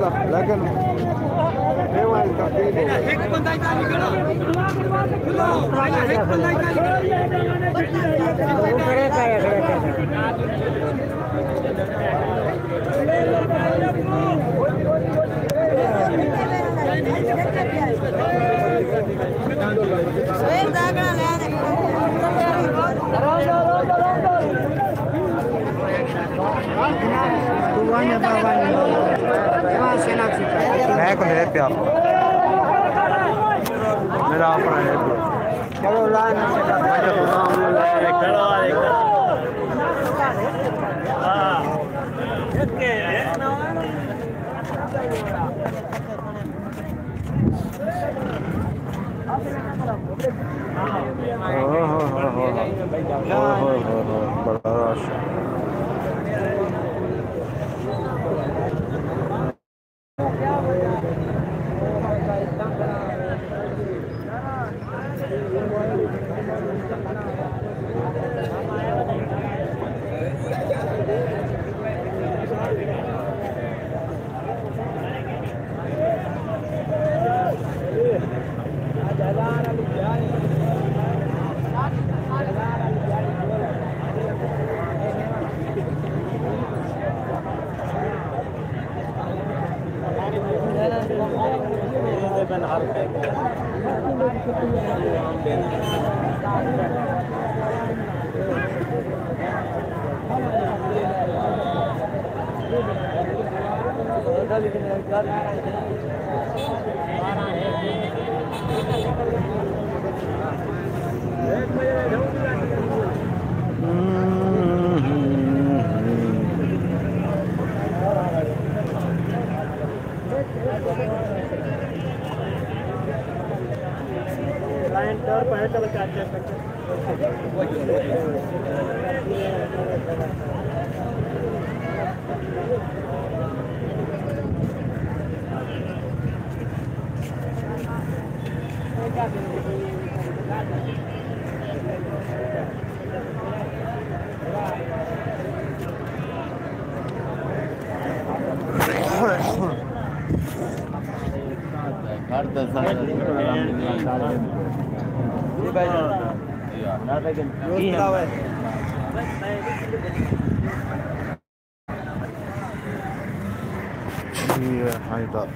لا لكن مي واه تا تيک بنتاي تا نکلا con el ہر لیکن तर पाण्याचा Cartas, cartas, cartas. Yeah, I thought.